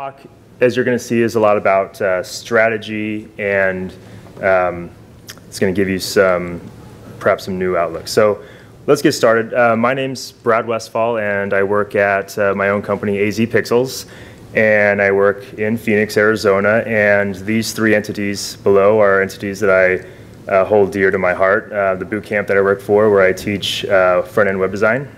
talk, as you're going to see, is a lot about uh, strategy and um, it's going to give you some, perhaps some new outlook. So let's get started. Uh, my name's Brad Westfall and I work at uh, my own company, AZ Pixels. And I work in Phoenix, Arizona. And these three entities below are entities that I uh, hold dear to my heart. Uh, the boot camp that I work for, where I teach uh, front-end web design,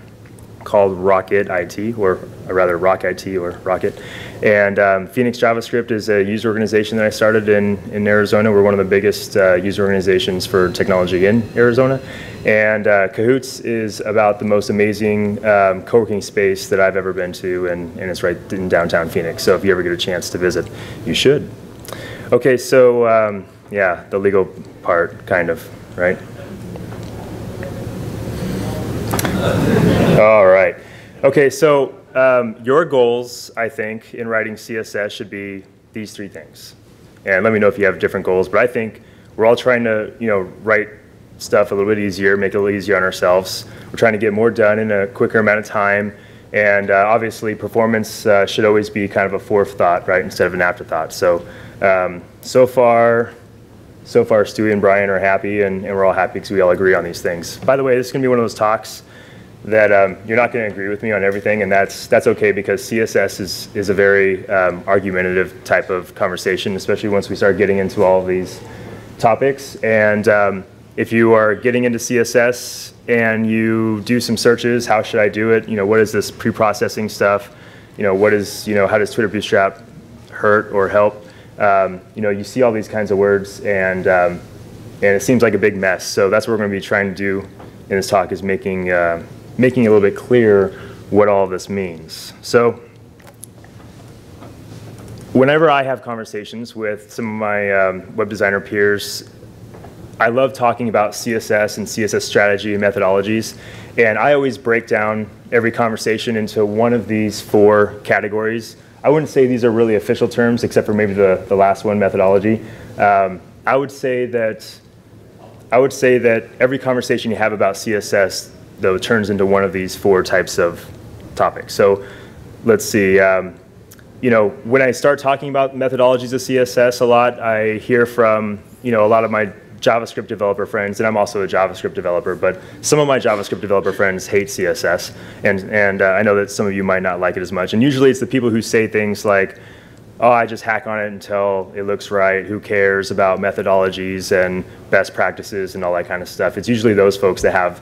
called Rocket IT, or rather Rock IT or Rocket. And um, Phoenix JavaScript is a user organization that I started in, in Arizona. We're one of the biggest uh, user organizations for technology in Arizona. And uh, Cahoots is about the most amazing um, co-working space that I've ever been to, and, and it's right in downtown Phoenix. So if you ever get a chance to visit, you should. Okay, so um, yeah, the legal part, kind of, right? All right. Okay, so um, your goals, I think, in writing CSS should be these three things. And let me know if you have different goals, but I think we're all trying to, you know, write stuff a little bit easier, make it a little easier on ourselves. We're trying to get more done in a quicker amount of time. And uh, obviously, performance uh, should always be kind of a fourth thought, right, instead of an afterthought. So, um, so far, so far, Stewie and Brian are happy, and, and we're all happy because we all agree on these things. By the way, this is going to be one of those talks that um, you're not going to agree with me on everything, and that's that's okay because CSS is is a very um, argumentative type of conversation, especially once we start getting into all of these topics. And um, if you are getting into CSS and you do some searches, how should I do it? You know, what is this pre-processing stuff? You know, what is you know how does Twitter Bootstrap hurt or help? Um, you know, you see all these kinds of words, and um, and it seems like a big mess. So that's what we're going to be trying to do in this talk is making uh, making it a little bit clear what all this means. So whenever I have conversations with some of my um, web designer peers, I love talking about CSS and CSS strategy and methodologies. And I always break down every conversation into one of these four categories. I wouldn't say these are really official terms, except for maybe the, the last one, methodology. Um, I would say that I would say that every conversation you have about CSS, though it turns into one of these four types of topics. So let's see. Um, you know, when I start talking about methodologies of CSS a lot, I hear from you know a lot of my JavaScript developer friends, and I'm also a JavaScript developer, but some of my JavaScript developer friends hate CSS, and and uh, I know that some of you might not like it as much. And usually it's the people who say things like, "Oh, I just hack on it until it looks right. Who cares about methodologies and best practices and all that kind of stuff?" It's usually those folks that have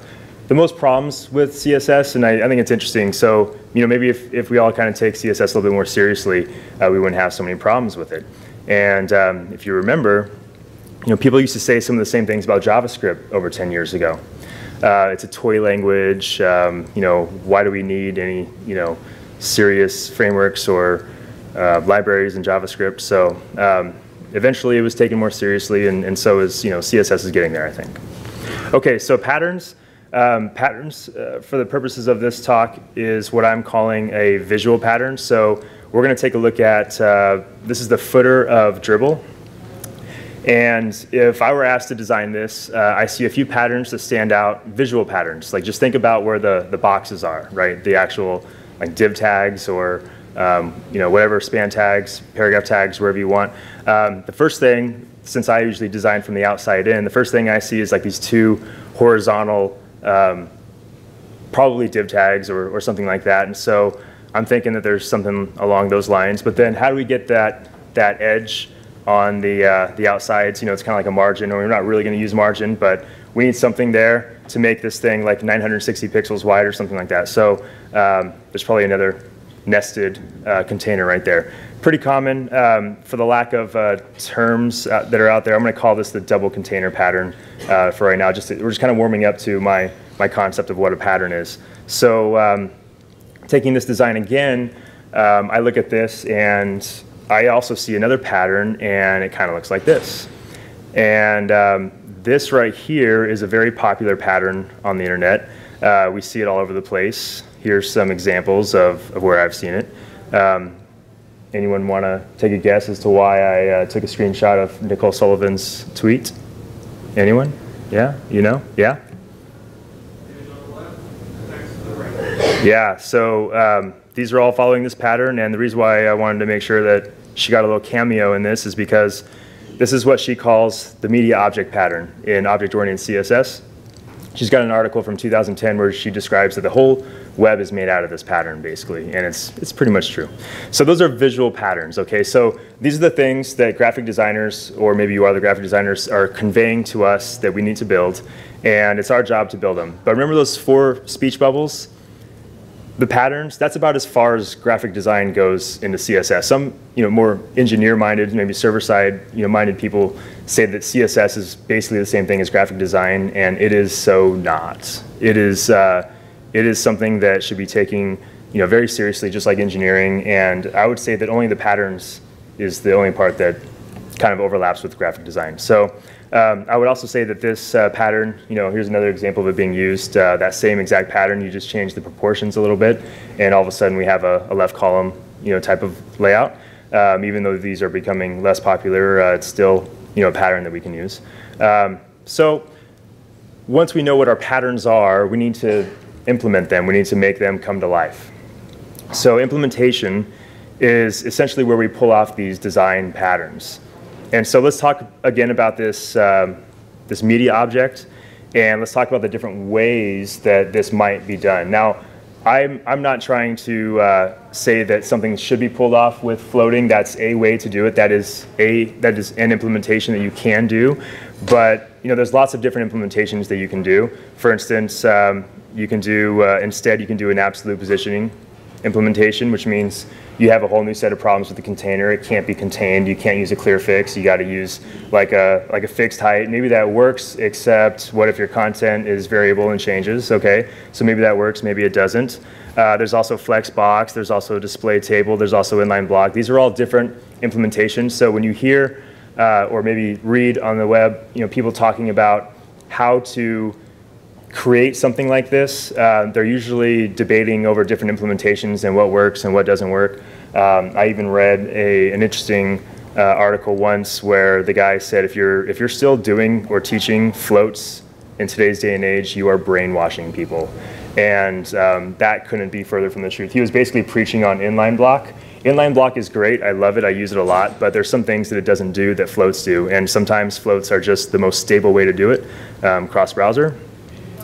the most problems with CSS, and I, I, think it's interesting. So, you know, maybe if, if we all kind of take CSS a little bit more seriously, uh, we wouldn't have so many problems with it. And um, if you remember, you know, people used to say some of the same things about JavaScript over 10 years ago. Uh, it's a toy language. Um, you know, why do we need any, you know, serious frameworks or uh, libraries in JavaScript? So um, eventually it was taken more seriously, and, and so is, you know, CSS is getting there, I think. Okay, so patterns. Um, patterns, uh, for the purposes of this talk, is what I'm calling a visual pattern. So we're going to take a look at, uh, this is the footer of Dribbble. And if I were asked to design this, uh, I see a few patterns that stand out, visual patterns. Like just think about where the, the boxes are, right? The actual like div tags or um, you know whatever span tags, paragraph tags, wherever you want. Um, the first thing, since I usually design from the outside in, the first thing I see is like these two horizontal um, probably div tags or, or something like that. And so I'm thinking that there's something along those lines. But then how do we get that, that edge on the, uh, the outsides? You know, it's kind of like a margin, or we're not really going to use margin, but we need something there to make this thing like 960 pixels wide or something like that. So um, there's probably another nested uh, container right there. Pretty common um, for the lack of uh, terms uh, that are out there. I'm going to call this the double container pattern uh, for right now. Just we're just kind of warming up to my my concept of what a pattern is. So um, taking this design again, um, I look at this and I also see another pattern, and it kind of looks like this. And um, this right here is a very popular pattern on the internet. Uh, we see it all over the place. Here's some examples of, of where I've seen it. Um, anyone want to take a guess as to why I uh, took a screenshot of Nicole Sullivan's tweet? Anyone? Yeah? You know? Yeah? Yeah, so um, these are all following this pattern, and the reason why I wanted to make sure that she got a little cameo in this is because this is what she calls the media object pattern in object-oriented CSS. She's got an article from 2010 where she describes that the whole web is made out of this pattern, basically, and it's, it's pretty much true. So those are visual patterns, okay? So these are the things that graphic designers, or maybe you are the graphic designers, are conveying to us that we need to build, and it's our job to build them. But remember those four speech bubbles? The patterns, that's about as far as graphic design goes into CSS. Some, you know, more engineer-minded, maybe server-side, you know, minded people say that CSS is basically the same thing as graphic design, and it is so not. It is, uh, it is something that should be taken, you know, very seriously, just like engineering. And I would say that only the patterns is the only part that kind of overlaps with graphic design. So um, I would also say that this uh, pattern, you know, here's another example of it being used. Uh, that same exact pattern, you just change the proportions a little bit, and all of a sudden we have a, a left column, you know, type of layout. Um, even though these are becoming less popular, uh, it's still, you know, a pattern that we can use. Um, so once we know what our patterns are, we need to implement them. We need to make them come to life. So implementation is essentially where we pull off these design patterns. And so let's talk again about this, um, this media object, and let's talk about the different ways that this might be done. Now, I'm, I'm not trying to uh, say that something should be pulled off with floating. That's a way to do it. That is a that is an implementation that you can do. But you know, there's lots of different implementations that you can do. For instance, um, you can do uh, instead you can do an absolute positioning implementation, which means you have a whole new set of problems with the container. It can't be contained. You can't use a clear fix. You got to use like a like a fixed height. Maybe that works, except what if your content is variable and changes? Okay, so maybe that works. Maybe it doesn't. Uh, there's also Flexbox. There's also display table. There's also inline block. These are all different implementations. So when you hear uh, or maybe read on the web, you know, people talking about how to create something like this, uh, they're usually debating over different implementations and what works and what doesn't work. Um, I even read a, an interesting uh, article once where the guy said if you're, if you're still doing or teaching floats in today's day and age, you are brainwashing people. And um, that couldn't be further from the truth. He was basically preaching on inline block. Inline block is great. I love it. I use it a lot. But there's some things that it doesn't do that floats do. And sometimes floats are just the most stable way to do it um, cross browser.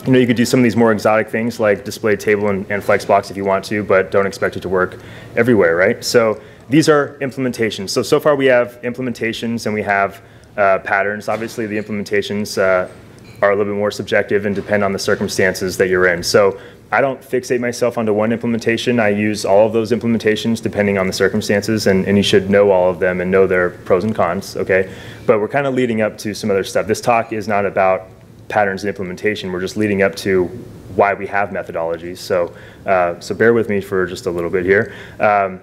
You know, you could do some of these more exotic things like display table and, and Flexbox if you want to, but don't expect it to work everywhere, right? So these are implementations. So, so far we have implementations and we have uh, patterns. Obviously the implementations uh, are a little bit more subjective and depend on the circumstances that you're in. So I don't fixate myself onto one implementation. I use all of those implementations depending on the circumstances, and, and you should know all of them and know their pros and cons, okay? But we're kind of leading up to some other stuff. This talk is not about patterns and implementation. We're just leading up to why we have methodologies. So, uh, so bear with me for just a little bit here. Um,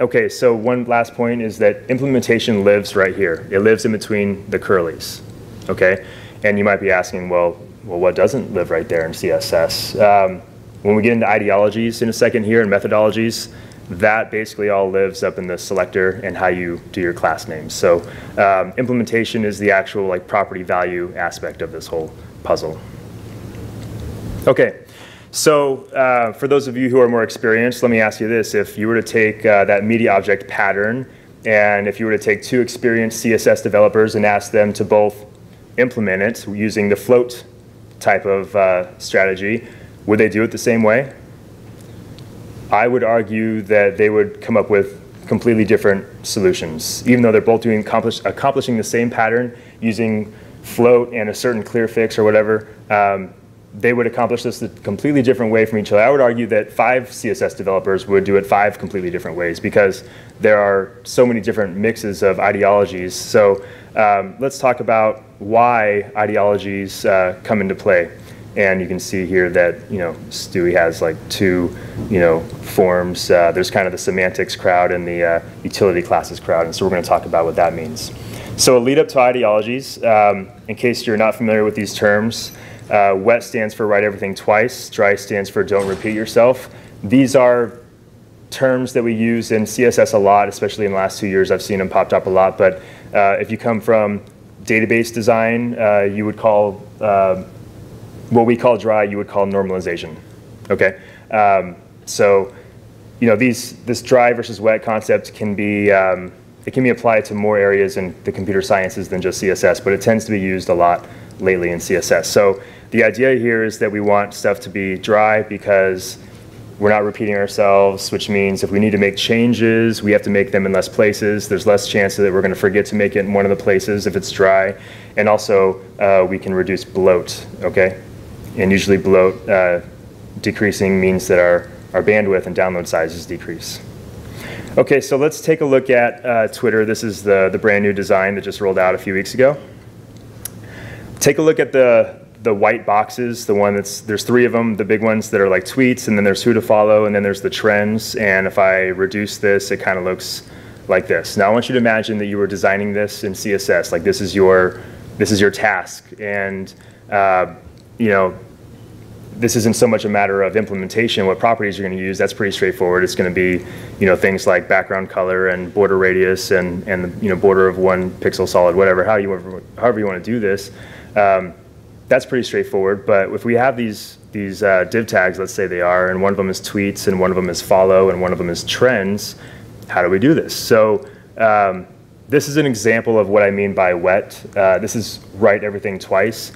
okay, so one last point is that implementation lives right here. It lives in between the curlies, okay? And you might be asking, well, well, what doesn't live right there in CSS? Um, when we get into ideologies in a second here and methodologies, that basically all lives up in the selector and how you do your class names. So um, implementation is the actual like property value aspect of this whole puzzle. Okay, so uh, for those of you who are more experienced, let me ask you this. If you were to take uh, that media object pattern and if you were to take two experienced CSS developers and ask them to both implement it using the float type of uh, strategy, would they do it the same way? I would argue that they would come up with completely different solutions, even though they're both doing accomplish, accomplishing the same pattern using float and a certain clear fix or whatever. Um, they would accomplish this a completely different way from each other. I would argue that five CSS developers would do it five completely different ways because there are so many different mixes of ideologies. So um, let's talk about why ideologies uh, come into play. And you can see here that, you know, Stewie has like two, you know, forms. Uh, there's kind of the semantics crowd and the uh, utility classes crowd. And so we're going to talk about what that means. So a lead up to ideologies, um, in case you're not familiar with these terms, uh, wet stands for write everything twice. Dry stands for don't repeat yourself. These are terms that we use in CSS a lot, especially in the last two years. I've seen them popped up a lot. But uh, if you come from database design, uh, you would call uh, what we call dry, you would call normalization. Okay, um, so you know, these, this dry versus wet concept can be, um, it can be applied to more areas in the computer sciences than just CSS, but it tends to be used a lot lately in CSS. So the idea here is that we want stuff to be dry because we're not repeating ourselves, which means if we need to make changes, we have to make them in less places. There's less chance that we're going to forget to make it in one of the places if it's dry. And also, uh, we can reduce bloat, okay? And usually bloat uh, decreasing means that our, our bandwidth and download sizes decrease. Okay, so let's take a look at uh, Twitter. This is the, the brand new design that just rolled out a few weeks ago. Take a look at the, the white boxes, the one that's, there's three of them, the big ones that are like tweets, and then there's who to follow, and then there's the trends. And if I reduce this, it kind of looks like this. Now I want you to imagine that you were designing this in CSS, like this is your, this is your task. And, uh, you know, this isn't so much a matter of implementation, what properties you're going to use, that's pretty straightforward. It's going to be, you know, things like background color and border radius and, and you know, border of one pixel solid, whatever, how you, however you want to do this. Um, that's pretty straightforward. But if we have these these uh, div tags, let's say they are, and one of them is tweets, and one of them is follow, and one of them is trends, how do we do this? So um, this is an example of what I mean by wet. Uh, this is write everything twice.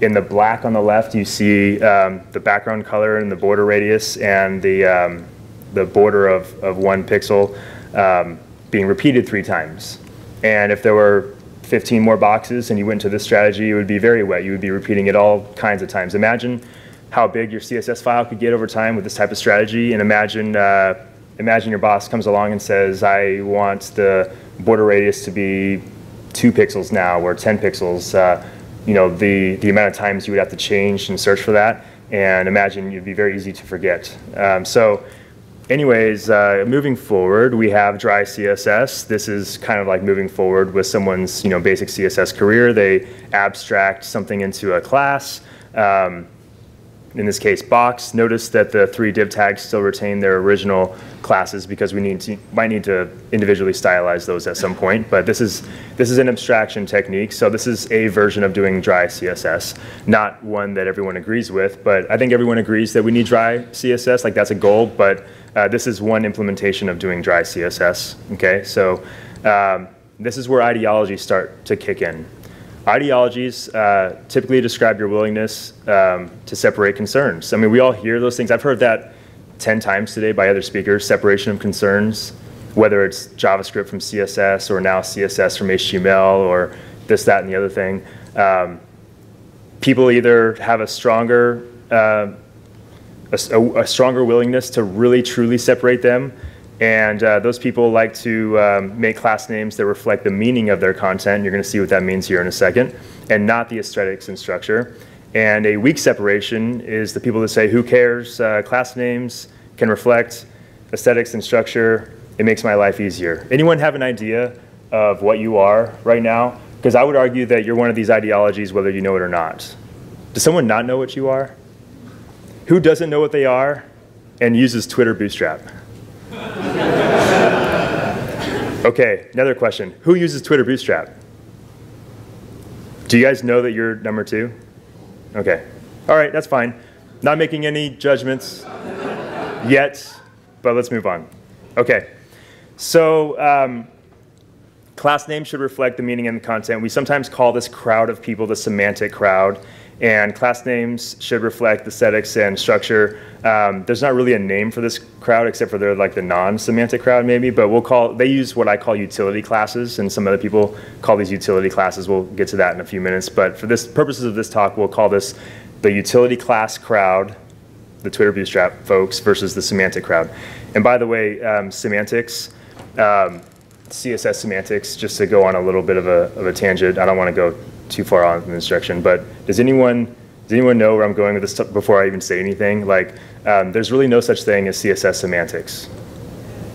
In the black on the left, you see um, the background color and the border radius and the, um, the border of, of one pixel um, being repeated three times. And if there were 15 more boxes and you went to this strategy, it would be very wet. You would be repeating it all kinds of times. Imagine how big your CSS file could get over time with this type of strategy, and imagine uh, imagine your boss comes along and says, "I want the border radius to be two pixels now, or 10 pixels." Uh, you know the the amount of times you would have to change and search for that, and imagine it'd be very easy to forget. Um, so anyways, uh, moving forward, we have dry CSS. This is kind of like moving forward with someone's you know basic CSS career. They abstract something into a class. Um, in this case, box. Notice that the three div tags still retain their original classes because we need to, might need to individually stylize those at some point. But this is this is an abstraction technique. So this is a version of doing dry CSS, not one that everyone agrees with. But I think everyone agrees that we need dry CSS. Like that's a goal. But uh, this is one implementation of doing dry CSS, okay? So um, this is where ideologies start to kick in. Ideologies uh, typically describe your willingness um, to separate concerns. I mean, we all hear those things. I've heard that 10 times today by other speakers, separation of concerns, whether it's JavaScript from CSS or now CSS from HTML or this, that, and the other thing. Um, people either have a stronger uh, a, a, stronger willingness to really truly separate them. And uh, those people like to um, make class names that reflect the meaning of their content. You're going to see what that means here in a second, and not the aesthetics and structure. And a weak separation is the people that say, who cares? Uh, class names can reflect aesthetics and structure. It makes my life easier. Anyone have an idea of what you are right now? Because I would argue that you're one of these ideologies whether you know it or not. Does someone not know what you are? Who doesn't know what they are and uses Twitter Bootstrap? okay, another question. Who uses Twitter Bootstrap? Do you guys know that you're number two? Okay. All right, that's fine. Not making any judgments yet, but let's move on. Okay. So, um, class name should reflect the meaning and the content. We sometimes call this crowd of people the semantic crowd and class names should reflect the aesthetics and structure. Um, there's not really a name for this crowd except for they're like the non-semantic crowd maybe, but we'll call, they use what I call utility classes and some other people call these utility classes. We'll get to that in a few minutes, but for this purposes of this talk, we'll call this the utility class crowd, the Twitter Bootstrap folks versus the semantic crowd. And by the way, um, semantics, um, CSS semantics, just to go on a little bit of a, of a tangent, I don't want to go too far on in this direction, but does anyone does anyone know where I'm going with this before I even say anything? Like, um, there's really no such thing as CSS semantics.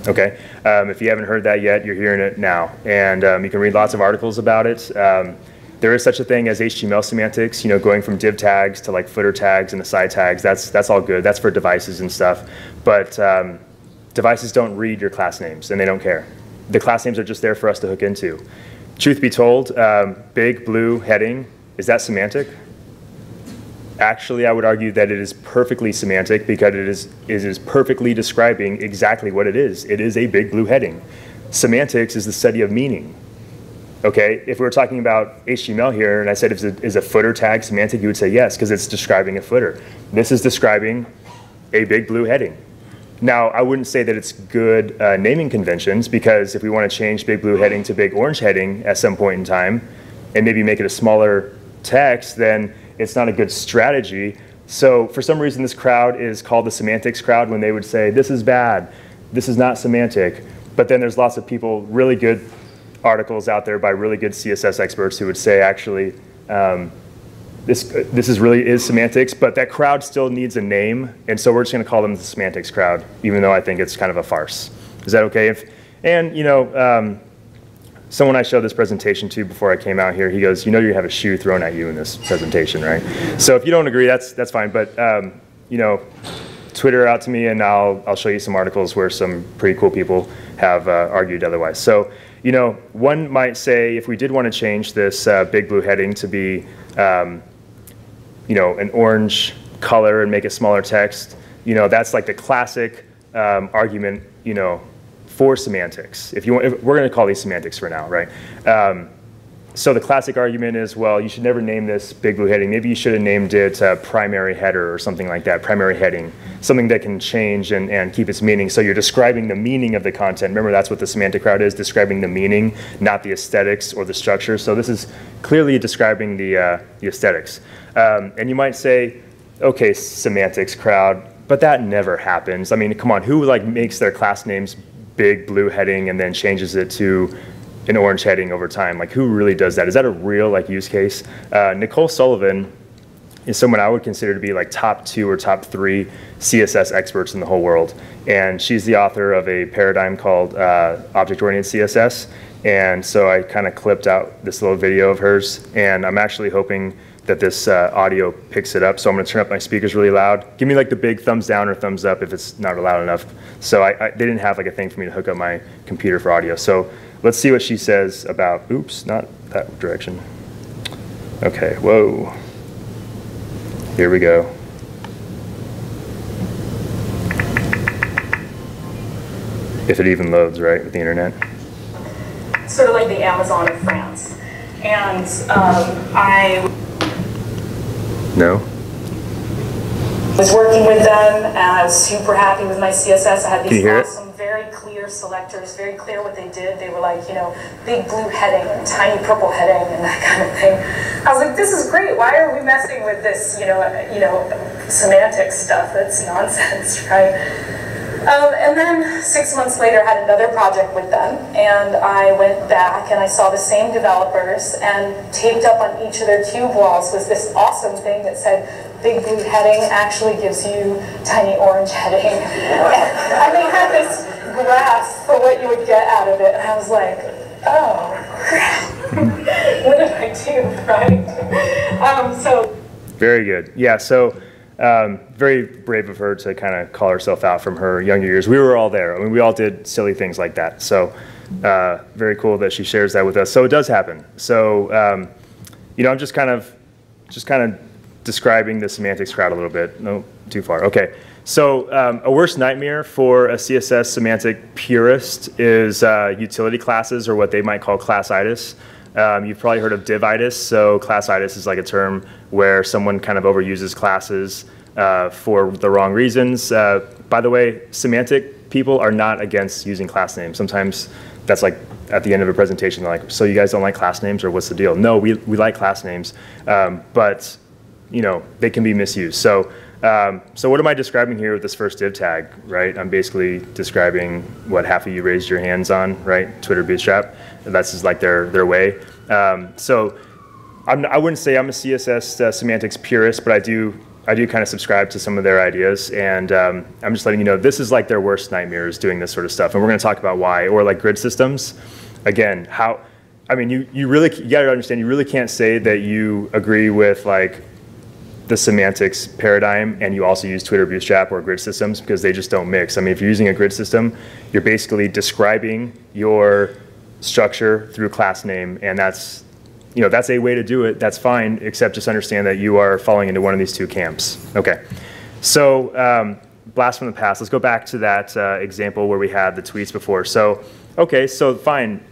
Okay, um, if you haven't heard that yet, you're hearing it now, and um, you can read lots of articles about it. Um, there is such a thing as HTML semantics, you know, going from div tags to like footer tags and aside tags. That's that's all good. That's for devices and stuff, but um, devices don't read your class names and they don't care. The class names are just there for us to hook into. Truth be told, um, big blue heading, is that semantic? Actually, I would argue that it is perfectly semantic because it is, it is perfectly describing exactly what it is. It is a big blue heading. Semantics is the study of meaning. Okay, if we were talking about HTML here and I said is a, is a footer tag semantic, you would say yes, because it's describing a footer. This is describing a big blue heading. Now, I wouldn't say that it's good uh, naming conventions because if we want to change big blue heading to big orange heading at some point in time and maybe make it a smaller text, then it's not a good strategy. So for some reason, this crowd is called the semantics crowd when they would say, this is bad, this is not semantic. But then there's lots of people, really good articles out there by really good CSS experts who would say, actually, um, this, this is really is semantics, but that crowd still needs a name, and so we're just going to call them the semantics crowd, even though I think it's kind of a farce. Is that okay? If, and you know, um, someone I showed this presentation to before I came out here, he goes, "You know, you have a shoe thrown at you in this presentation, right?" So if you don't agree, that's that's fine. But um, you know, Twitter out to me, and I'll I'll show you some articles where some pretty cool people have uh, argued otherwise. So you know, one might say if we did want to change this uh, big blue heading to be um, you know, an orange color and make it smaller text. You know, that's like the classic um, argument, you know, for semantics. If you want, if, we're going to call these semantics for now, right? Um, so the classic argument is, well, you should never name this big blue heading. Maybe you should have named it uh, primary header or something like that, primary heading, something that can change and, and keep its meaning. So you're describing the meaning of the content. Remember, that's what the semantic crowd is, describing the meaning, not the aesthetics or the structure. So this is clearly describing the, uh, the aesthetics. Um, and you might say, okay, semantics crowd, but that never happens. I mean, come on, who like makes their class names big blue heading and then changes it to an orange heading over time. Like who really does that? Is that a real like use case? Uh, Nicole Sullivan is someone I would consider to be like top two or top three CSS experts in the whole world. And she's the author of a paradigm called uh, Object-Oriented CSS. And so I kind of clipped out this little video of hers. And I'm actually hoping that this uh, audio picks it up. So I'm gonna turn up my speakers really loud. Give me like the big thumbs down or thumbs up if it's not loud enough. So I, I, they didn't have like a thing for me to hook up my computer for audio. So Let's see what she says about, oops, not that direction. Okay, whoa. Here we go. If it even loads, right, with the internet. Sort of like the Amazon of France. And um, I no. I was working with them, and I was super happy with my CSS. I had these awesome very clear selectors, very clear what they did. They were like, you know, big blue heading and tiny purple heading and that kind of thing. I was like, this is great. Why are we messing with this, you know, you know, semantic stuff? That's nonsense, right? Um, and then six months later, I had another project with them, and I went back and I saw the same developers, and taped up on each of their cube walls was this awesome thing that said, big blue heading actually gives you tiny orange heading. and they had this grasp for what you would get out of it. And I was like, oh, what did I do, right? Um, so. Very good. Yeah, so um, very brave of her to kind of call herself out from her younger years. We were all there. I mean, we all did silly things like that. So uh, very cool that she shares that with us. So it does happen. So, um, you know, I'm just kind of, just kind of describing the semantics crowd a little bit. No, too far. Okay. So um, a worst nightmare for a CSS semantic purist is uh, utility classes or what they might call classitis. Um, you've probably heard of divitis. So classitis is like a term where someone kind of overuses classes uh, for the wrong reasons. Uh, by the way, semantic people are not against using class names. Sometimes that's like at the end of a presentation, they're like, so you guys don't like class names or what's the deal? No, we, we like class names, um, but you know, they can be misused. So um, so what am I describing here with this first div tag, right? I'm basically describing what half of you raised your hands on, right? Twitter Bootstrap. That's just like their, their way. Um, so I'm, I would not say I'm a CSS uh, semantics purist, but I do I do kind of subscribe to some of their ideas, and um, I'm just letting you know this is like their worst nightmares doing this sort of stuff, and we're going to talk about why. Or like grid systems, again, how. I mean, you you really you got to understand you really can't say that you agree with like the semantics paradigm and you also use Twitter Bootstrap or grid systems because they just don't mix. I mean, if you're using a grid system, you're basically describing your structure through class name and that's you know, that's a way to do it. That's fine, except just understand that you are falling into one of these two camps. Okay. So, um, blast from the past. Let's go back to that uh, example where we had the tweets before. So, okay, so fine,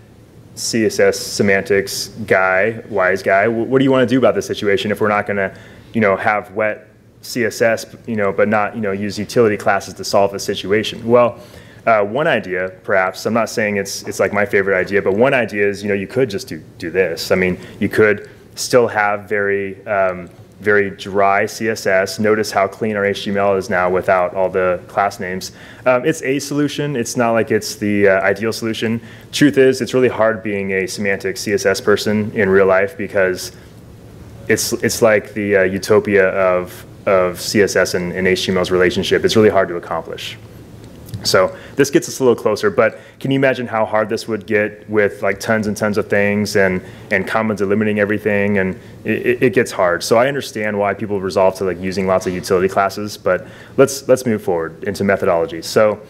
CSS semantics guy, wise guy. What do you want to do about this situation if we're not going to, you know, have wet CSS, you know, but not, you know, use utility classes to solve the situation? Well, uh, one idea, perhaps, I'm not saying it's, it's like my favorite idea, but one idea is, you know, you could just do, do this. I mean, you could still have very, um, very dry CSS. Notice how clean our HTML is now without all the class names. Um, it's a solution. It's not like it's the uh, ideal solution. Truth is, it's really hard being a semantic CSS person in real life because it's, it's like the uh, utopia of, of CSS and, and HTML's relationship. It's really hard to accomplish. So this gets us a little closer, but can you imagine how hard this would get with like tons and tons of things and, and commons limiting everything and it, it, gets hard. So I understand why people resolve to like using lots of utility classes, but let's, let's move forward into methodologies. So,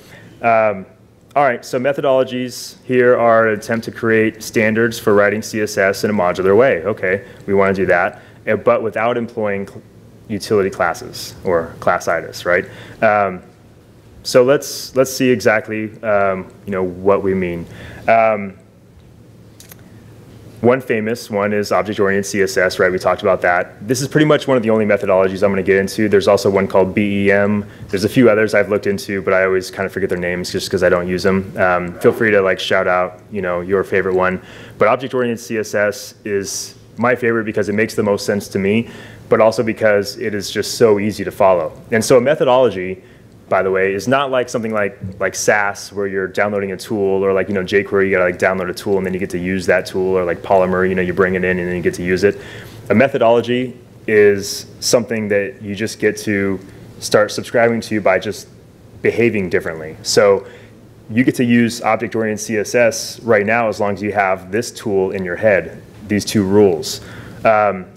um, all right, so methodologies here are an attempt to create standards for writing CSS in a modular way. Okay, we want to do that, but without employing utility classes or classitis, right? Um, so let's let's see exactly um, you know what we mean. Um, one famous one is object-oriented CSS, right? We talked about that. This is pretty much one of the only methodologies I'm going to get into. There's also one called BEM. There's a few others I've looked into, but I always kind of forget their names just because I don't use them. Um, feel free to like shout out, you know, your favorite one. But object-oriented CSS is my favorite because it makes the most sense to me, but also because it is just so easy to follow. And so a methodology by the way, is not like something like like Sass where you're downloading a tool or like you know jQuery you gotta like download a tool and then you get to use that tool or like Polymer you know you bring it in and then you get to use it. A methodology is something that you just get to start subscribing to by just behaving differently. So you get to use object-oriented CSS right now as long as you have this tool in your head, these two rules. Um,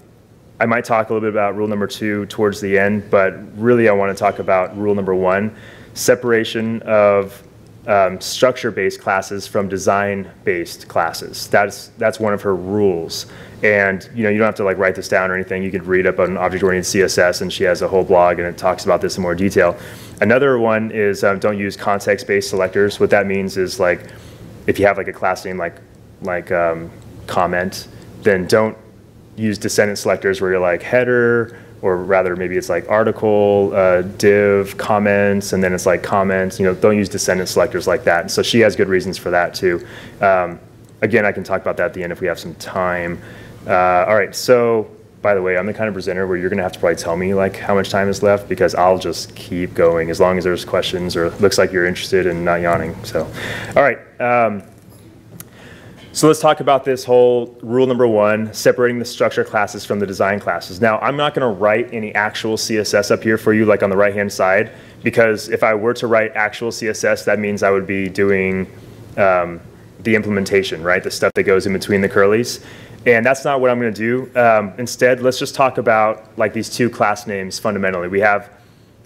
I might talk a little bit about rule number two towards the end, but really I want to talk about rule number one, separation of um, structure-based classes from design-based classes. That's that's one of her rules. And you know you don't have to like write this down or anything. You could read up on object-oriented CSS, and she has a whole blog and it talks about this in more detail. Another one is um, don't use context-based selectors. What that means is like if you have like a class name like like um, comment, then don't use descendant selectors where you're like header, or rather maybe it's like article, uh, div, comments, and then it's like comments. You know, don't use descendant selectors like that. so she has good reasons for that too. Um, again, I can talk about that at the end if we have some time. Uh, all right, so by the way, I'm the kind of presenter where you're going to have to probably tell me like how much time is left because I'll just keep going as long as there's questions or looks like you're interested and not yawning. So, all right. Um, so let's talk about this whole rule number one, separating the structure classes from the design classes. Now, I'm not going to write any actual CSS up here for you, like on the right-hand side, because if I were to write actual CSS, that means I would be doing um, the implementation, right? The stuff that goes in between the curlies. And that's not what I'm going to do. Um, instead, let's just talk about like these two class names fundamentally. We have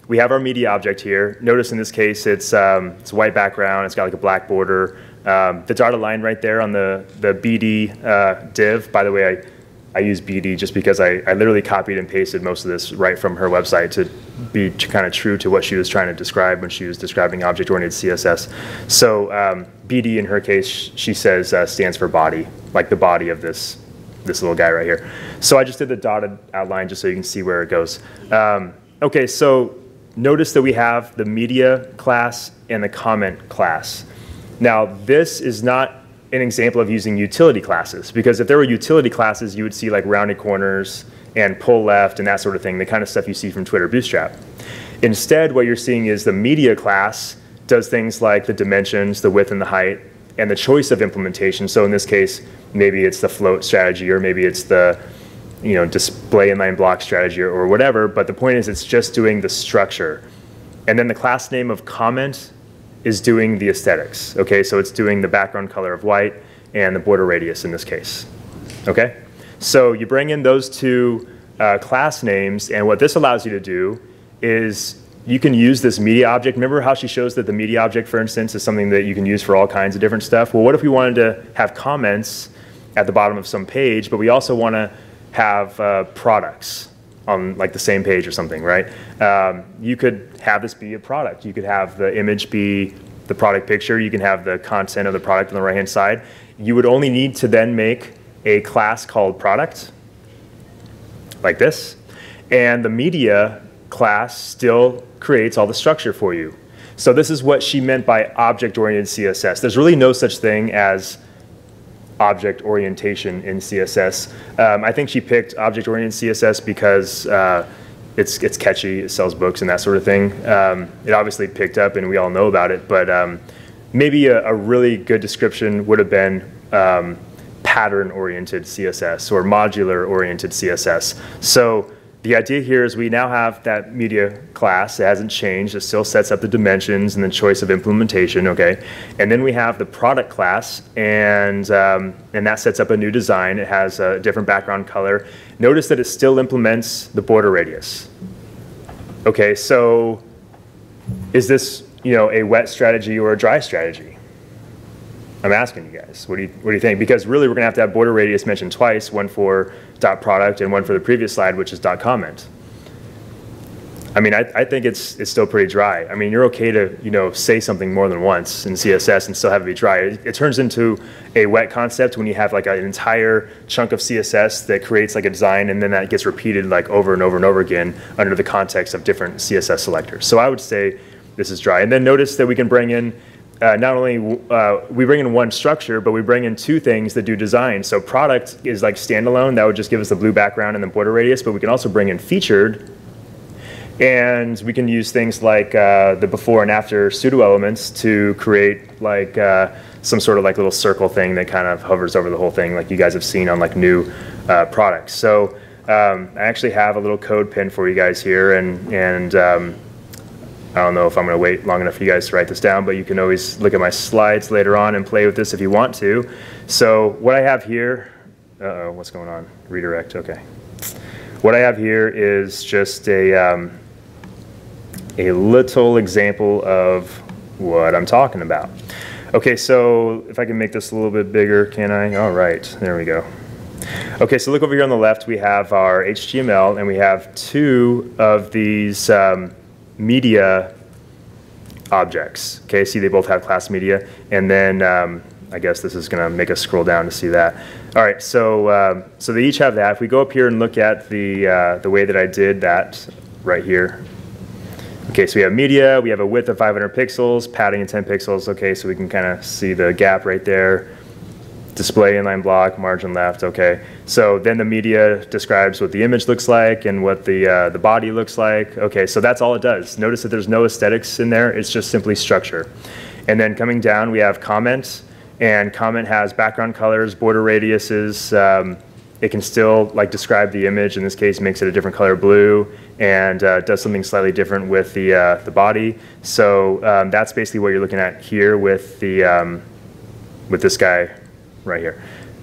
we have our media object here. Notice in this case, it's um, it's a white background. It's got like a black border. Um, the dotted line right there on the, the BD uh, div, by the way, I, I use BD just because I, I literally copied and pasted most of this right from her website to be kind of true to what she was trying to describe when she was describing object-oriented CSS. So um, BD in her case, she says uh, stands for body, like the body of this this little guy right here. So I just did the dotted outline just so you can see where it goes. Um, okay, so notice that we have the media class and the comment class. Now, this is not an example of using utility classes because if there were utility classes, you would see like rounded corners and pull left and that sort of thing, the kind of stuff you see from Twitter Bootstrap. Instead, what you're seeing is the media class does things like the dimensions, the width and the height, and the choice of implementation. So in this case, maybe it's the float strategy or maybe it's the you know, display inline block strategy or, or whatever, but the point is it's just doing the structure. And then the class name of comment is doing the aesthetics. Okay, so it's doing the background color of white and the border radius in this case. Okay, so you bring in those two uh, class names, and what this allows you to do is you can use this media object. Remember how she shows that the media object, for instance, is something that you can use for all kinds of different stuff? Well, what if we wanted to have comments at the bottom of some page, but we also want to have uh, products on like the same page or something, right? Um, you could have this be a product. You could have the image be the product picture. You can have the content of the product on the right-hand side. You would only need to then make a class called product, like this, and the media class still creates all the structure for you. So this is what she meant by object-oriented CSS. There's really no such thing as object orientation in CSS. Um, I think she picked object-oriented CSS because uh, it's, it's catchy, it sells books and that sort of thing. Um, it obviously picked up and we all know about it, but um, maybe a, a, really good description would have been um, pattern-oriented CSS or modular-oriented CSS. So the idea here is we now have that media class. It hasn't changed. It still sets up the dimensions and the choice of implementation, okay? And then we have the product class, and, um, and that sets up a new design. It has a different background color. Notice that it still implements the border radius. Okay, so is this you know, a wet strategy or a dry strategy? I'm asking you guys. What do you, what do you think? Because really we're going to have to have border radius mentioned twice, one for dot product and one for the previous slide, which is dot comment. I mean, I, I think it's, it's still pretty dry. I mean, you're okay to, you know, say something more than once in CSS and still have it be dry. It, it turns into a wet concept when you have like an entire chunk of CSS that creates like a design and then that gets repeated like over and over and over again under the context of different CSS selectors. So I would say this is dry. And then notice that we can bring in uh, not only uh, we bring in one structure, but we bring in two things that do design. So product is like standalone. That would just give us the blue background and the border radius, but we can also bring in featured. And we can use things like uh, the before and after pseudo elements to create like uh, some sort of like little circle thing that kind of hovers over the whole thing like you guys have seen on like new uh, products. So um, I actually have a little CodePen for you guys here and, and um, I don't know if I'm going to wait long enough for you guys to write this down, but you can always look at my slides later on and play with this if you want to. So what I have here, uh oh what's going on? Redirect, okay. What I have here is just a, um, a little example of what I'm talking about. Okay, so if I can make this a little bit bigger, can I? All right, there we go. Okay, so look over here on the left, we have our HTML, and we have two of these um, media objects. Okay, see they both have class media. And then um, I guess this is going to make us scroll down to see that. All right, so, um, so they each have that. If we go up here and look at the, uh, the way that I did that right here. Okay, so we have media, we have a width of 500 pixels, padding of 10 pixels. Okay, so we can kind of see the gap right there display inline block, margin left, okay. So then the media describes what the image looks like and what the, uh, the body looks like. Okay, so that's all it does. Notice that there's no aesthetics in there, it's just simply structure. And then coming down, we have comment, and comment has background colors, border radiuses, um, it can still like describe the image, in this case makes it a different color blue, and uh, does something slightly different with the, uh, the body. So um, that's basically what you're looking at here with, the, um, with this guy right here.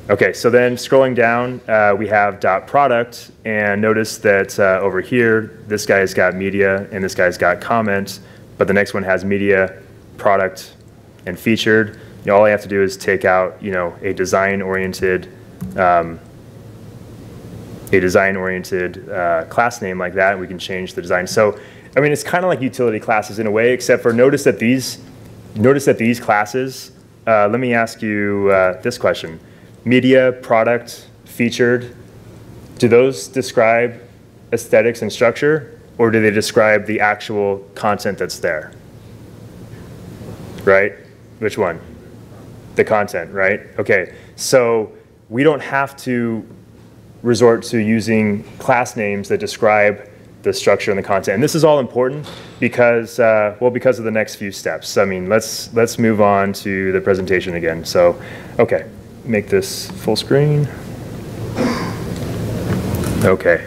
Okay, so then scrolling down, uh, we have dot product, and notice that uh, over here, this guy's got media and this guy's got comment, but the next one has media, product, and featured. You know, all I have to do is take out, you know, a design-oriented, um, a design-oriented uh, class name like that, and we can change the design. So, I mean, it's kind of like utility classes in a way, except for notice that these, notice that these classes uh, let me ask you uh, this question. Media, product, featured, do those describe aesthetics and structure, or do they describe the actual content that's there? Right? Which one? The content, right? Okay, so we don't have to resort to using class names that describe the structure and the content. And this is all important because, uh, well, because of the next few steps. I mean, let's, let's move on to the presentation again. So, okay, make this full screen. Okay.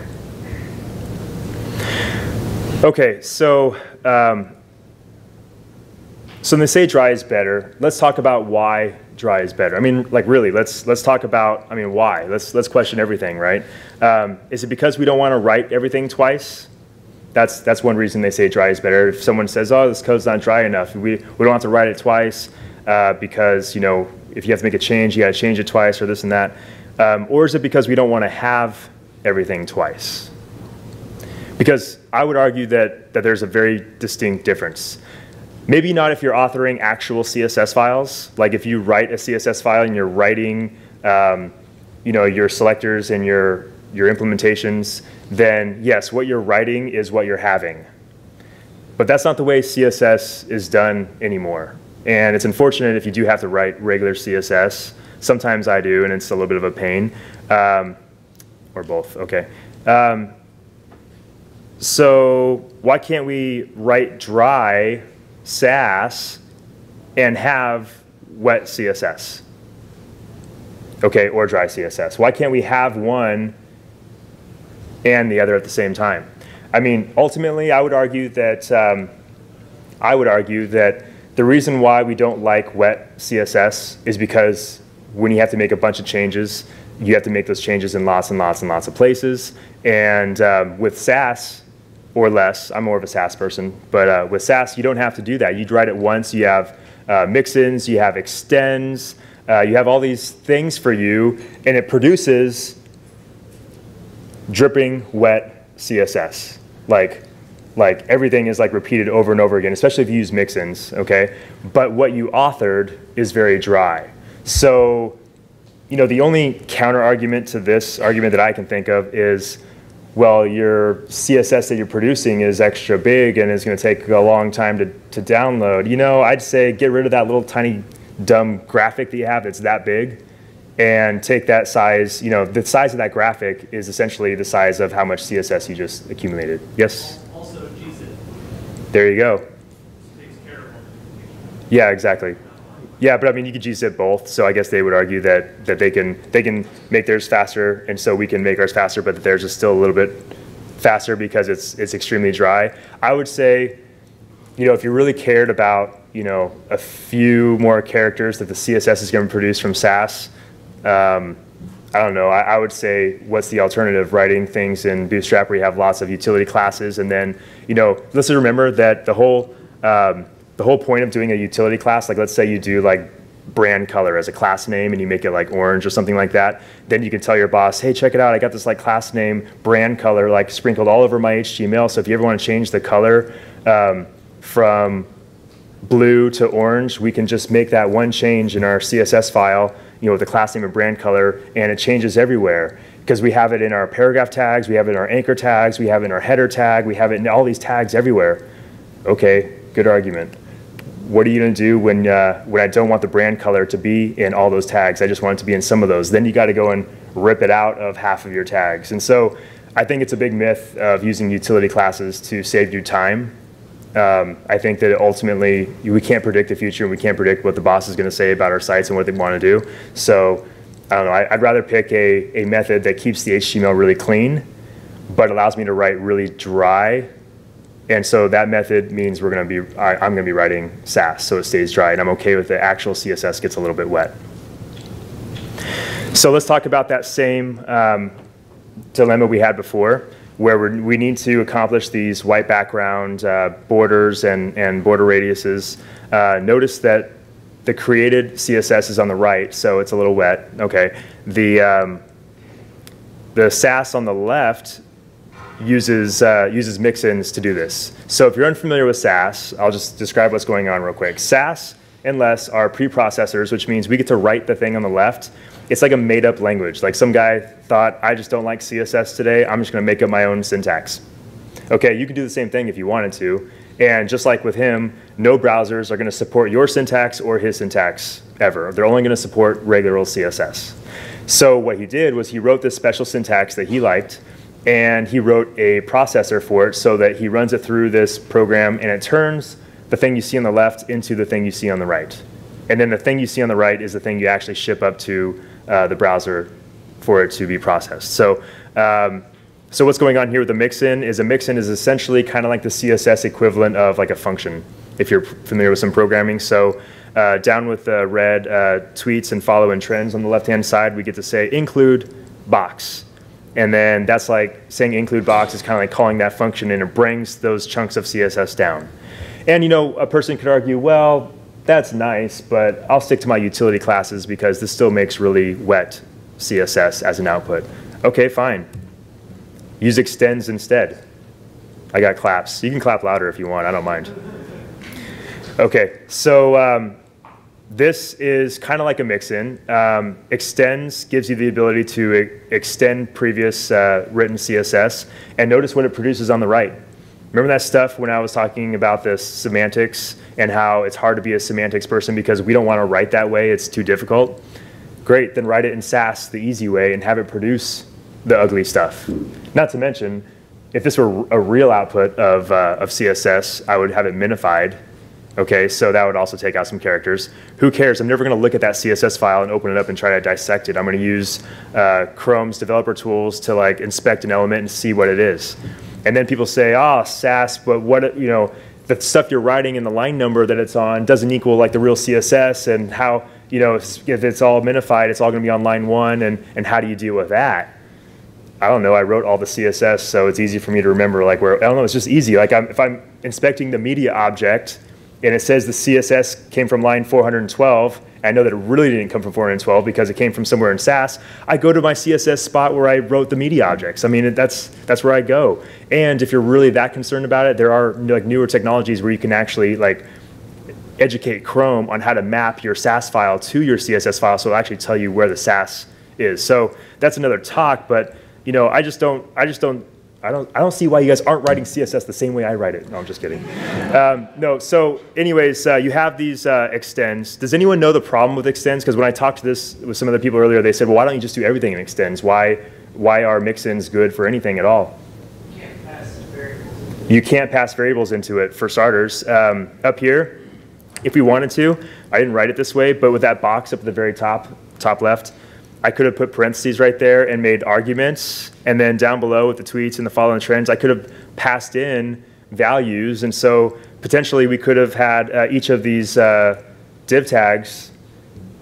Okay, so, um, so when they say dry is better, let's talk about why dry is better. I mean, like really, let's let's talk about. I mean, why? Let's let's question everything, right? Um, is it because we don't want to write everything twice? That's that's one reason they say dry is better. If someone says, "Oh, this code's not dry enough," we we don't have to write it twice uh, because you know if you have to make a change, you got to change it twice or this and that? Um, or is it because we don't want to have everything twice? Because I would argue that, that there's a very distinct difference. Maybe not if you're authoring actual CSS files. Like if you write a CSS file and you're writing um, you know, your selectors and your, your implementations, then yes, what you're writing is what you're having. But that's not the way CSS is done anymore. And it's unfortunate if you do have to write regular CSS. Sometimes I do, and it's a little bit of a pain. Um, or both, okay. Um, so why can't we write dry Sass and have wet CSS? Okay, or dry CSS. Why can't we have one and the other at the same time? I mean, ultimately, I would argue that um, I would argue that the reason why we don't like wet CSS is because when you have to make a bunch of changes, you have to make those changes in lots and lots and lots of places. And um, with Sass, or less, I'm more of a Sass person, but uh, with Sass, you don't have to do that. You write it once, you have uh, mix-ins, you have extends, uh, you have all these things for you, and it produces dripping wet CSS. Like, like everything is like repeated over and over again, especially if you use mix-ins, okay? But what you authored is very dry. So, you know, the only counter argument to this argument that I can think of is, well, your CSS that you're producing is extra big and it's going to take a long time to, to download. You know, I'd say get rid of that little tiny dumb graphic that you have that's that big and take that size, you know, the size of that graphic is essentially the size of how much CSS you just accumulated. Yes? Also gzip. There you go. Takes care of Yeah, exactly. Yeah, but I mean, you could gzip both, so I guess they would argue that, that they can they can make theirs faster, and so we can make ours faster, but theirs is still a little bit faster because it's it's extremely dry. I would say, you know, if you really cared about you know a few more characters that the CSS is going to produce from Sass, um, I don't know. I, I, would say, what's the alternative? Writing things in Bootstrap where you have lots of utility classes, and then you know, let's remember that the whole um, the whole point of doing a utility class, like let's say you do like brand color as a class name and you make it like orange or something like that, then you can tell your boss, hey, check it out. I got this like class name brand color like sprinkled all over my HTML. So if you ever want to change the color um, from blue to orange, we can just make that one change in our CSS file you know, with the class name and brand color, and it changes everywhere because we have it in our paragraph tags, we have it in our anchor tags, we have it in our header tag, we have it in all these tags everywhere. Okay, good argument. What are you going to do when, uh, when I don't want the brand color to be in all those tags? I just want it to be in some of those. Then you got to go and rip it out of half of your tags. And so I think it's a big myth of using utility classes to save you time um, I think that ultimately we can't predict the future and we can't predict what the boss is going to say about our sites and what they want to do. So I don't know. I, would rather pick a, a method that keeps the HTML really clean, but allows me to write really dry. And so that method means we're going to be, I, I'm going to be writing Sass so it stays dry, and I'm okay with the actual CSS gets a little bit wet. So let's talk about that same um, dilemma we had before where we need to accomplish these white background uh, borders and, and border radiuses. Uh, notice that the created CSS is on the right, so it's a little wet. Okay. The, um, the Sass on the left uses, uh, uses mix-ins to do this. So if you're unfamiliar with Sass, I'll just describe what's going on real quick. Sass and less are preprocessors, which means we get to write the thing on the left it's like a made up language. Like some guy thought, I just don't like CSS today. I'm just going to make up my own syntax. Okay, you can do the same thing if you wanted to. And just like with him, no browsers are going to support your syntax or his syntax ever. They're only going to support regular old CSS. So what he did was he wrote this special syntax that he liked, and he wrote a processor for it so that he runs it through this program, and it turns the thing you see on the left into the thing you see on the right. And then the thing you see on the right is the thing you actually ship up to uh, the browser for it to be processed. So, um, so what's going on here with the mixin is a mixin is essentially kind of like the CSS equivalent of like a function, if you're familiar with some programming. So uh, down with the red uh, tweets and follow and trends on the left-hand side, we get to say include box. And then that's like saying include box is kind of like calling that function and it brings those chunks of CSS down. And you know, a person could argue, well, that's nice, but I'll stick to my utility classes because this still makes really wet CSS as an output. Okay, fine. Use extends instead. I got claps. You can clap louder if you want, I don't mind. Okay, so um, this is kind of like a mix-in. Um, extends gives you the ability to e extend previous uh, written CSS, and notice what it produces on the right. Remember that stuff when I was talking about this semantics and how it's hard to be a semantics person because we don't want to write that way, it's too difficult? Great, then write it in Sass the easy way and have it produce the ugly stuff. Not to mention, if this were a real output of, uh, of CSS, I would have it minified Okay, so that would also take out some characters. Who cares? I'm never going to look at that CSS file and open it up and try to dissect it. I'm going to use uh, Chrome's developer tools to like inspect an element and see what it is. And then people say, oh, Sass, but what, you know, the stuff you're writing in the line number that it's on doesn't equal like the real CSS and how, you know, if it's all minified, it's all going to be on line one and, and how do you deal with that? I don't know, I wrote all the CSS, so it's easy for me to remember like where, I don't know, it's just easy. Like I'm, if I'm inspecting the media object, and it says the CSS came from line 412. I know that it really didn't come from 412 because it came from somewhere in Sass. I go to my CSS spot where I wrote the media objects. I mean, that's that's where I go. And if you're really that concerned about it, there are like newer technologies where you can actually like educate Chrome on how to map your Sass file to your CSS file, so it'll actually tell you where the Sass is. So that's another talk, but you know, I just don't I just don't I don't, I don't see why you guys aren't writing CSS the same way I write it. No, I'm just kidding. Um, no, so anyways, uh, you have these uh, extends. Does anyone know the problem with extends? Because when I talked to this with some of the people earlier, they said, well, why don't you just do everything in extends? Why, why are mixins good for anything at all? You can't pass variables. You can't pass variables into it, for starters. Um, up here, if we wanted to, I didn't write it this way, but with that box up at the very top, top left, I could have put parentheses right there and made arguments. And then down below with the tweets and the following trends, I could have passed in values. And so potentially we could have had uh, each of these uh, div tags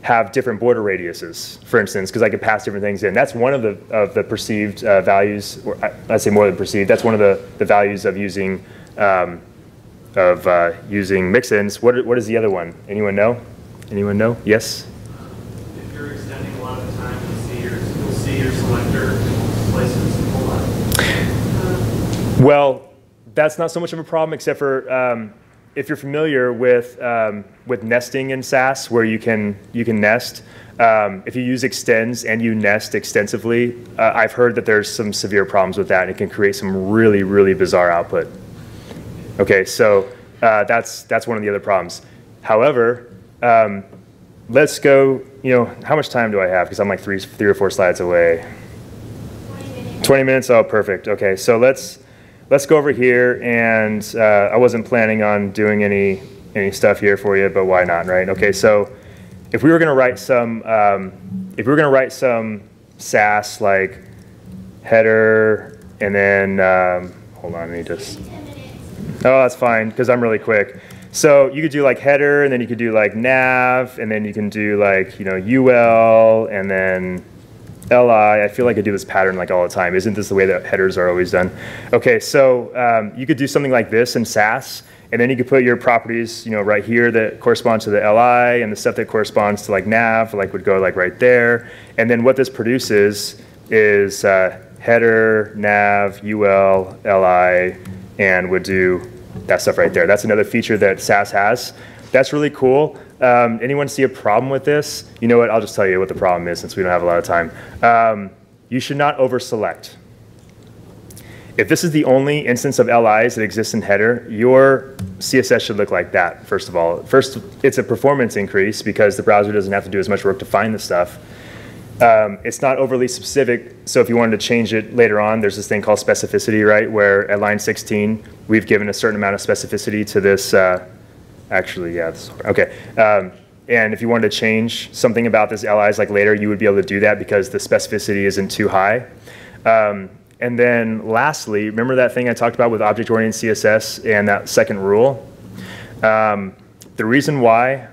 have different border radiuses, for instance, because I could pass different things in. That's one of the, of the perceived uh, values, or I'd say more than perceived, that's one of the, the values of using, um, of uh, using mixins. What, what is the other one? Anyone know? Anyone know? Yes? If you're extending a lot of the time, you'll see your, you'll see your selector in places a whole lot. Well, that's not so much of a problem, except for um, if you're familiar with um, with nesting in Sass, where you can you can nest. Um, if you use extends and you nest extensively, uh, I've heard that there's some severe problems with that, and it can create some really really bizarre output. Okay, so uh, that's that's one of the other problems. However, um, let's go. You know, how much time do I have? Because I'm like three three or four slides away. 20 minutes. Oh, perfect. Okay, so let's let's go over here. And uh, I wasn't planning on doing any any stuff here for you, but why not, right? Okay, so if we were going to write some, um, if we were going to write some Sass like header, and then um, hold on, let me just. Oh, that's fine because I'm really quick. So you could do like header, and then you could do like nav, and then you can do like you know UL, and then LI. I feel like I do this pattern like all the time. Isn't this the way that headers are always done? Okay, so um, you could do something like this in Sass, and then you could put your properties, you know, right here that correspond to the LI, and the stuff that corresponds to like nav, like would go like right there. And then what this produces is uh, header, nav, UL, LI, and would do that stuff right there. That's another feature that Sass has. That's really cool. Um, anyone see a problem with this? You know what? I'll just tell you what the problem is since we don't have a lot of time. Um, you should not over-select. If this is the only instance of LIs that exists in header, your CSS should look like that, first of all. First, it's a performance increase because the browser doesn't have to do as much work to find the stuff. Um, it's not overly specific, so if you wanted to change it later on, there's this thing called specificity, right, where at line 16, we've given a certain amount of specificity to this, uh, actually, yeah, this, okay. Um, and if you wanted to change something about this LIs like later, you would be able to do that because the specificity isn't too high. Um, and then lastly, remember that thing I talked about with object-oriented CSS and that second rule? Um, the reason why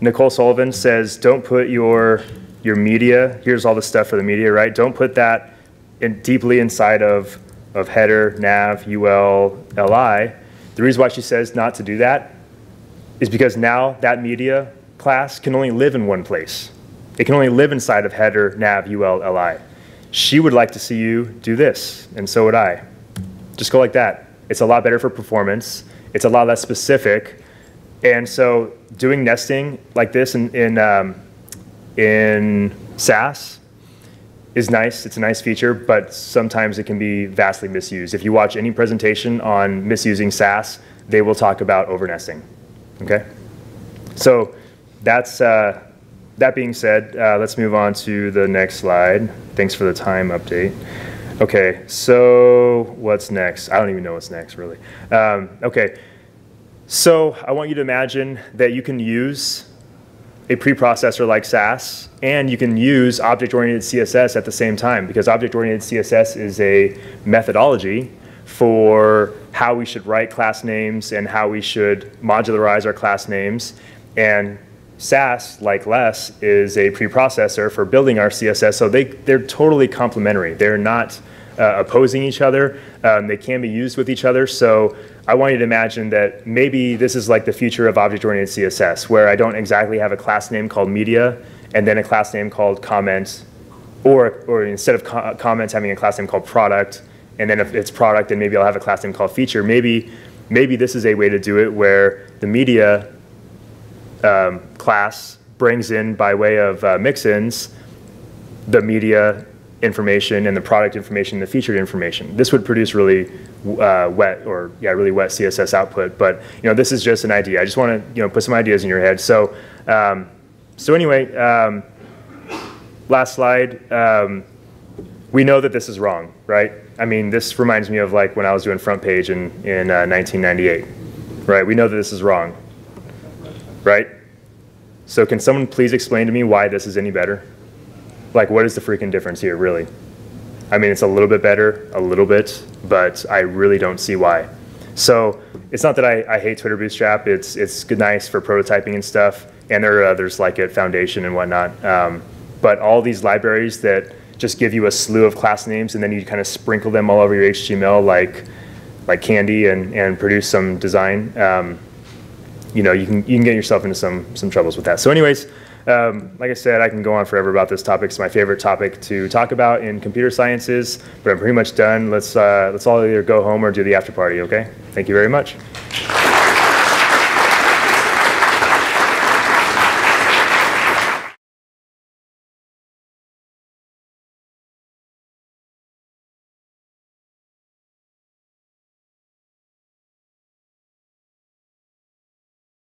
Nicole Sullivan says don't put your your media, here's all the stuff for the media, right? Don't put that in deeply inside of, of header, nav, UL, LI. The reason why she says not to do that is because now that media class can only live in one place. It can only live inside of header, nav, ul, li. She would like to see you do this, and so would I. Just go like that. It's a lot better for performance. It's a lot less specific. And so doing nesting like this in, in, um, in Sass is nice. It's a nice feature, but sometimes it can be vastly misused. If you watch any presentation on misusing Sass, they will talk about overnesting. Okay? So that's, uh, that being said, uh, let's move on to the next slide. Thanks for the time update. Okay, so what's next? I don't even know what's next, really. Um, okay, so I want you to imagine that you can use a preprocessor like Sass, and you can use object-oriented CSS at the same time, because object-oriented CSS is a methodology for how we should write class names and how we should modularize our class names. And Sass, like Less, is a preprocessor for building our CSS, so they, they're totally complementary. They're not uh, opposing each other. Um, they can be used with each other. So I want you to imagine that maybe this is like the future of object-oriented CSS, where I don't exactly have a class name called media and then a class name called comment, or, or instead of co comments having a class name called product, and then if it's product, then maybe I'll have a class name called feature. Maybe, maybe this is a way to do it where the media um, class brings in by way of uh, mixins the media information and the product information, the featured information. This would produce really uh, wet or yeah, really wet CSS output. But you know, this is just an idea. I just want to you know put some ideas in your head. So um, so anyway, um, last slide. Um, we know that this is wrong, right? I mean, this reminds me of like when I was doing FrontPage in in uh, 1998, right? We know that this is wrong, right? So can someone please explain to me why this is any better? Like what is the freaking difference here really? I mean, it's a little bit better, a little bit, but I really don't see why. So it's not that I, I hate Twitter Bootstrap. It's it's good, nice for prototyping and stuff, and there are others like it, Foundation and whatnot. Um, but all these libraries that just give you a slew of class names and then you kind of sprinkle them all over your HTML like like candy and, and produce some design. Um, you know, you can you can get yourself into some some troubles with that. So, anyways. Um, like I said, I can go on forever about this topic. It's my favorite topic to talk about in computer sciences, but I'm pretty much done. Let's, uh, let's all either go home or do the after party, okay? Thank you very much.